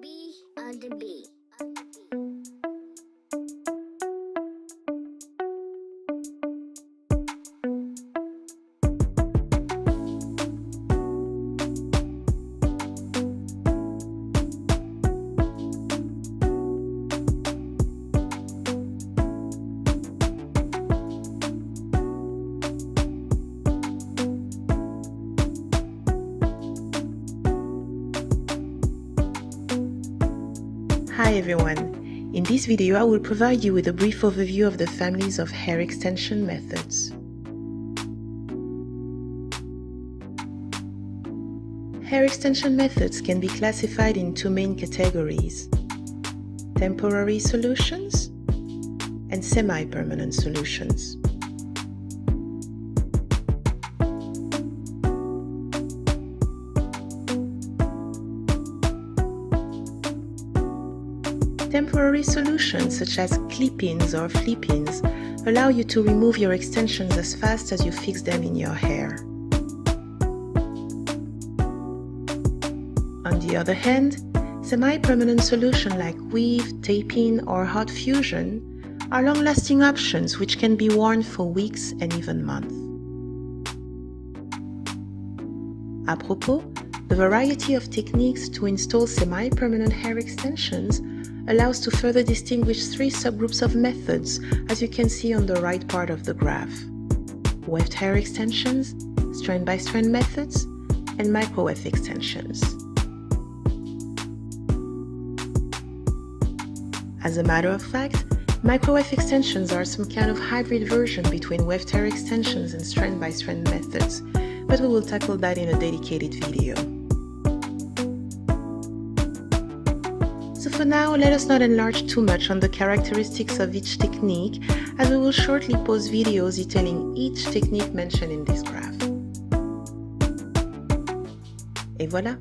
B on the B. Hi everyone! In this video I will provide you with a brief overview of the families of hair extension methods. Hair extension methods can be classified in two main categories, temporary solutions and semi-permanent solutions. Temporary solutions such as clip-ins or flip-ins allow you to remove your extensions as fast as you fix them in your hair. On the other hand, semi-permanent solutions like weave, tape-in or hot fusion are long-lasting options which can be worn for weeks and even months. À propos, the variety of techniques to install semi-permanent hair extensions allows to further distinguish three subgroups of methods as you can see on the right part of the graph. Weft hair extensions, strand-by-strand methods, and micro-weft extensions. As a matter of fact, micro-weft extensions are some kind of hybrid version between weft hair extensions and strand-by-strand methods, but we will tackle that in a dedicated video. So for now, let us not enlarge too much on the characteristics of each technique, as we will shortly post videos detailing each technique mentioned in this graph. Et voilà!